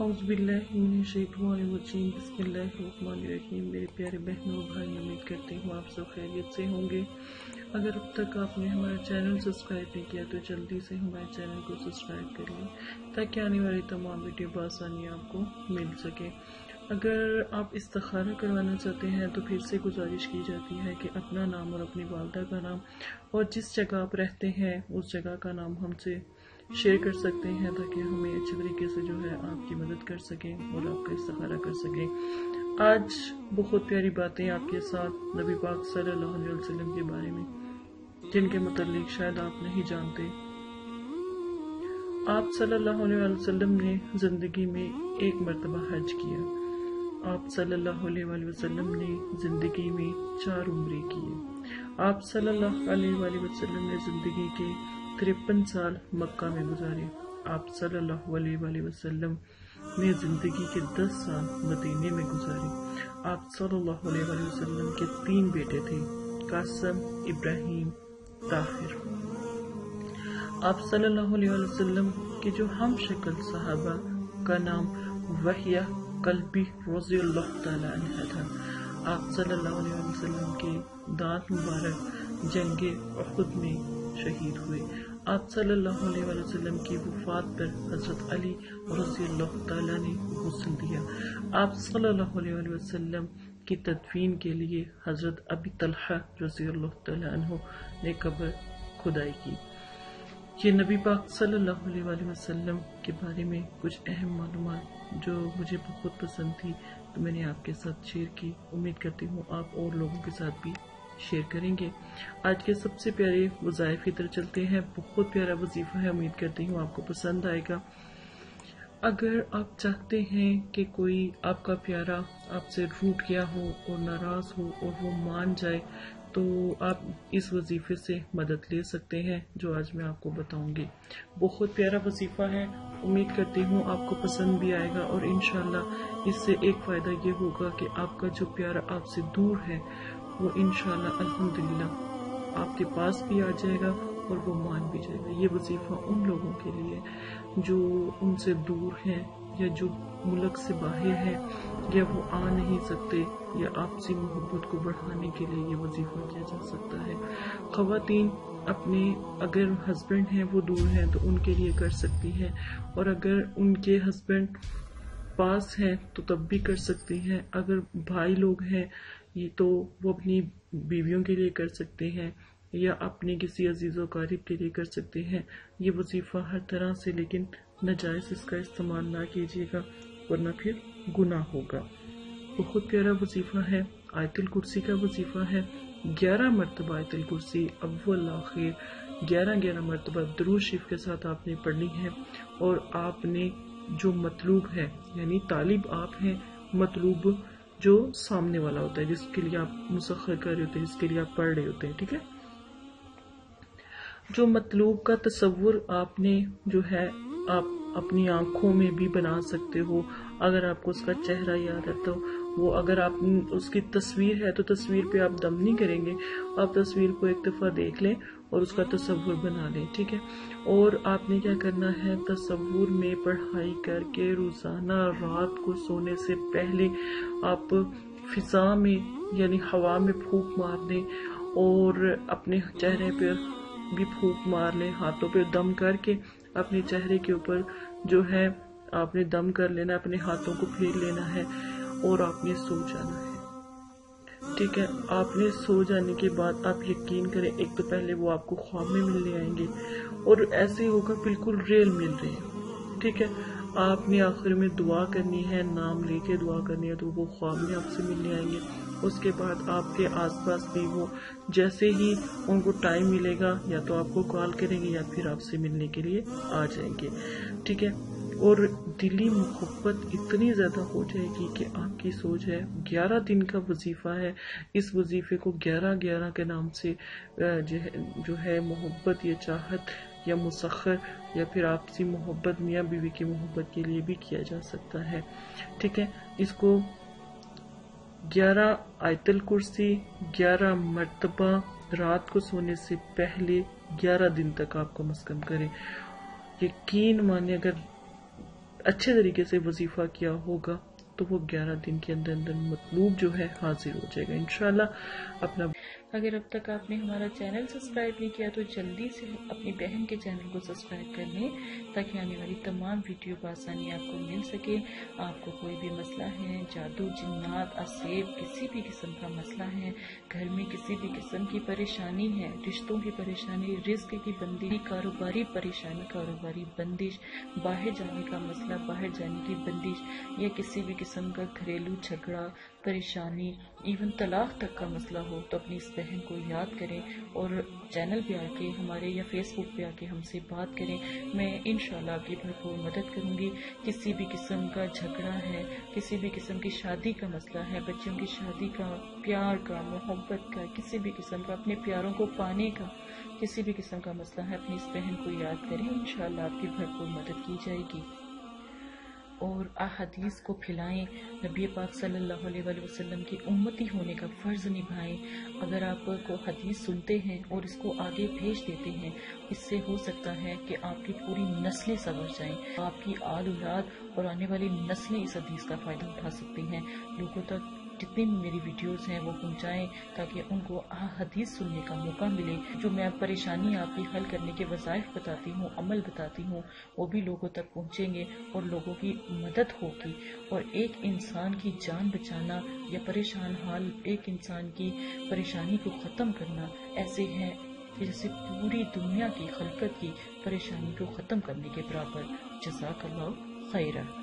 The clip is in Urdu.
اعوذ باللہ من الشیطان الرجیم، بسم اللہ الرحمن الرحیم۔ میرے پیارے بہنوں بھائی امید کرتے ہوں آپ سب خیریت سے ہوں گے۔ اگر اب تک آپ نے ہمارا چینل سبسکرائب نہیں کیا تو جلدی سے ہمارے چینل کو سبسکرائب کر لیں تاکہ آنے والی تمام ویڈیو بآسانی آپ کو مل سکے۔ اگر آپ استخارہ کروانا چاہتے ہیں تو پھر سے گزارش کی جاتی ہے کہ اپنا نام اور اپنی والدہ کا نام اور جس جگہ آپ رہتے ہیں، اس جگہ کا نام ہم سے شیئر کر سکتے ہیں تاکہ ہمیں اچھے طریقے سے جو ہے آپ کی مدد کر سکیں اور آپ کا استخارہ کر سکیں آج بہت پیاری باتیں آپ کے ساتھ نبی پاک صلی اللہ علیہ وسلم کے بارے میں جن کے متعلق شاید آپ نہیں جانتے آپ صلی اللہ علیہ وسلم نے زندگی میں ایک مرتبہ حج کیا آپ صلی اللہ علیہ وسلم نے زندگی میں چار عمرے کیے آپ صلی اللہ علیہ وسلم نے زندگی کے ترپن سال مکہ میں گزارے۔ آپ صلی اللہ علیہ وآلہ وسلم نے زندگی کے دس سال مدینے میں گزارے۔ آپ صلی اللہ علیہ وآلہ وسلم کے تین بیٹے تھے، قاسم، ابراہیم، طاہر۔ آپ صلی اللہ علیہ وآلہ وسلم کے جو ہم شکل صحابہ کا نام وحیہ قلبی رضی اللہ تعالیٰ عنہ تھا، آپ صلی اللہ علیہ وسلم کے دانت مبارک جنگ احد میں شہید ہوئے۔ آپ صلی اللہ علیہ وسلم کی وفات پر حضرت علی رضی اللہ تعالیٰ نے حسن دیا۔ آپ صلی اللہ علیہ وسلم کی تدفین کے لیے حضرت ابی طلحہ رضی اللہ تعالیٰ عنہ نے قبر کھدائی کی۔ یہ نبی پاک صلی اللہ علیہ وسلم کے بارے میں کچھ اہم معلومات جو مجھے بہت پسند تھی، تو میں نے آپ کے ساتھ شیئر کی۔ امید کرتی ہوں آپ اور لوگوں کے ساتھ بھی شیئر کریں گے۔ آج کے سب سے پیارے وظائف کی طرح چلتے ہیں۔ بہت پیارا وظیفہ ہے، امید کرتی ہوں آپ کو پسند آئے گا۔ اگر آپ چاہتے ہیں کہ کوئی آپ کا پیارا آپ سے روٹ گیا ہو اور ناراض ہو اور وہ مان جائے، تو آپ اس وظیفے سے مدد لے سکتے ہیں، جو آج میں آپ کو بتاؤں گی۔ بہت پیارا وظیفہ ہے۔ امید کرتی ہوں آپ کو پسند بھی آئے گا اور انشاءاللہ اس سے ایک فائدہ یہ ہوگا کہ آپ کا جو پیارا آپ سے دور ہے وہ انشاءاللہ الحمدللہ آپ کے پاس بھی آ جائے گا اور وہ مان بھی جائے گا۔ یہ وظیفہ ان لوگوں کے لیے جو ان سے دور ہیں یا جو ملک سے باہر ہیں، یا وہ آ نہیں سکتے یا آپسی محبت کو بڑھانے کے لیے یہ وظیفہ کیا جا سکتا ہے۔ خواتین اپنے اگر ہسبینڈ ہیں، وہ دور ہیں تو ان کے لیے کر سکتی ہیں۔ اور اگر ان کے ہسبینڈ پاس ہیں تو تب بھی کر سکتی ہیں۔ اگر بھائی لوگ ہیں یہ تو وہ اپنی بیویوں کے لیے کر سکتے ہیں یا اپنے کسی عزیز و قارب کے لیے کر سکتے ہیں۔ یہ وظیفہ ہر طرح سے لیکن ناجائز اس کا استعمال نہ کیجیے گا ورنہ پھر گناہ ہوگا۔ بہت پیارا وظیفہ ہے، آیت الکرسی کا وظیفہ ہے۔ گیارہ مرتبہ آیت الکرسی، اول آخر، گیارہ گیارہ مرتبہ درود شریف کے ساتھ آپ نے پڑھنی ہے اور آپ نے جو مطلوب ہے یعنی طالب آپ ہیں، مطلوب جو سامنے والا ہوتا ہے، جس کے لیے آپ مسخر کر رہے ہوتے ہیں، جس کے لیے آپ پڑھ رہے ہوتے ہیں، ٹھیک ہے؟ جو مطلوب کا تصور آپ نے جو ہے، آپ اپنی آنکھوں میں بھی بنا سکتے ہو، اگر آپ کو اس کا چہرہ یاد ہے تو وہ اگر آپ اس کی تصویر ہے تو تصویر پہ آپ دم نہیں کریں گے، آپ تصویر کو ایک دفعہ دیکھ لیں۔ اور اس کا تصور بنا لیں، ٹھیک ہے؟ اور آپ نے کیا کرنا ہے؟ تصور میں پڑھائی کر کے روزانہ رات کو سونے سے پہلے آپ فضا میں یعنی ہوا میں پھونک مار دیں اور اپنے چہرے پہ بھی پھونک مار لیں، ہاتھوں پہ دم کر کے اپنے چہرے کے اوپر جو ہے، آپ نے دم کر لینا، اپنے ہاتھوں کو پھیر لینا ہے اور آپ نے سو جانا ہے۔ ٹھیک ہے، آپ نے سو جانے کے بعد آپ یقین کریں، ایک تو پہلے وہ آپ کو خواب میں ملنے آئیں گے اور ایسے ہی ہوگا، بالکل ریل مل رہے ہیں۔ ٹھیک ہے، آپ نے آخر میں دعا کرنی ہے، نام لے کے دعا کرنی ہے تو وہ خواب میں آپ سے ملنے آئیں گے۔ اس کے بعد آپ کے آس پاس بھی وہ جیسے ہی ان کو ٹائم ملے گا، یا تو آپ کو کال کریں گے یا پھر آپ سے ملنے کے لیے آ جائیں گے۔ ٹھیک ہے۔ اور دلی محبت اتنی زیادہ ہو جائے گی کہ آپ کی سوچ ہے، گیارہ دن کا وظیفہ ہے۔ اس وظیفے کو گیارہ گیارہ کے نام سے جو ہے محبت یا چاہت یا مسخر یا پھر آپسی محبت، میاں بیوی کی محبت کے لیے بھی کیا جا سکتا ہے۔ ٹھیک ہے، اس کو گیارہ آیت الکرسی، گیارہ مرتبہ رات کو سونے سے پہلے گیارہ دن تک آپ کم از کم کریں۔ یقین مانے اگر اچھے طریقے سے وظیفہ کیا ہوگا تو وہ گیارہ دن کے اندر اندر مطلوب جو ہے حاضر ہو جائے گا۔ انشاءاللہ اپنا اگر اب تک آپ نے ہمارا چینل سبسکرائب نہیں کیا تو جلدی سے اپنی بہن کے چینل کو سبسکرائب کر لیں تاکہ آنے والی تمام ویڈیو بآسانی آپ کو مل سکے۔ آپ کو کوئی بھی مسئلہ ہے، جادو، جنات اسیب کسی بھی قسم کا مسئلہ ہے، گھر میں کسی بھی قسم کی پریشانی ہے، رشتوں کی پریشانی، رزق کی بندی، کاروباری پریشانی، کاروباری بندش، باہر جانے کا مسئلہ، باہر جانے کی بندش یا کسی بھی قسم کا گھریلو جھگڑا، پریشانی ایون طلاق تک کا مسئلہ ہو تو اپنی اس بہن کو یاد کریں اور چینل پہ آ کے ہمارے یا فیس بک پہ آ کے ہم سے بات کریں، میں انشاءاللہ آپ کی بھرپور مدد کروں گی۔ کسی بھی قسم کا جھگڑا ہے، کسی بھی قسم کی شادی کا مسئلہ ہے، بچوں کی شادی کا، پیار کا، محبت کا، کسی بھی قسم کا، اپنے پیاروں کو پانے کا، کسی بھی قسم کا مسئلہ ہے، اپنی اس بہن کو یاد کریں، انشاءاللہ آپ کی بھرپور مدد کی جائے گی۔ اور احادیث کو پھیلائیں۔ نبی پاک صلی اللہ علیہ وآلہ وسلم کی امتی ہونے کا فرض نبھائیں۔ اگر آپ کو حدیث سنتے ہیں اور اس کو آگے بھیج دیتے ہیں، اس سے ہو سکتا ہے کہ آپ کی پوری نسلیں سبر جائیں۔ آپ کی آل اولاد اور آنے والی نسلیں اس حدیث کا فائدہ اٹھا سکتی ہیں۔ لوگوں تک جتنی بھی میری ویڈیوز ہیں، وہ پہنچائیں تاکہ ان کو حدیث سننے کا موقع ملے، جو میں پریشانی آپ کی حل کرنے کے وظائف بتاتی ہوں، عمل بتاتی ہوں، وہ بھی لوگوں تک پہنچیں گے اور لوگوں کی مدد ہوگی۔ اور ایک انسان کی جان بچانا یا پریشان حال، ایک انسان کی پریشانی کو ختم کرنا ایسے ہیں جیسے پوری دنیا کی خلقت کی پریشانی کو ختم کرنے کے برابر۔ جزاک اللہ خیرہ